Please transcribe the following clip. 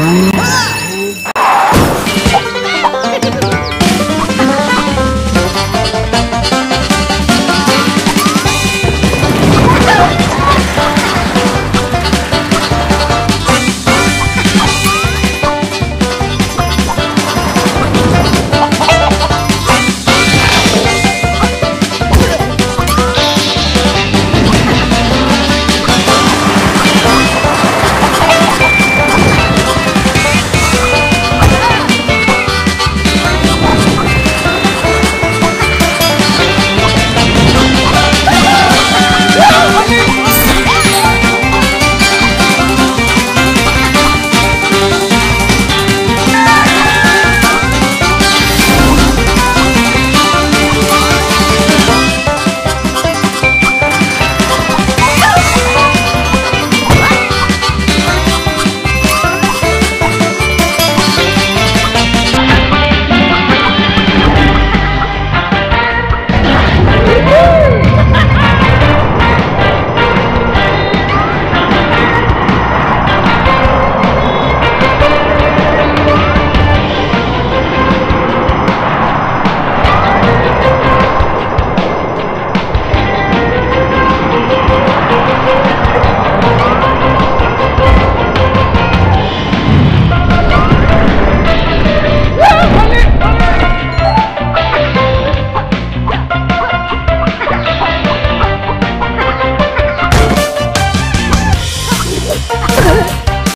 Ah!